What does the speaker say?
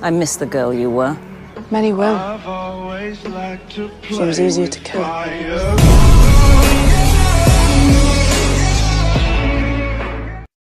I miss the girl you were. Many will. She was easier to kill.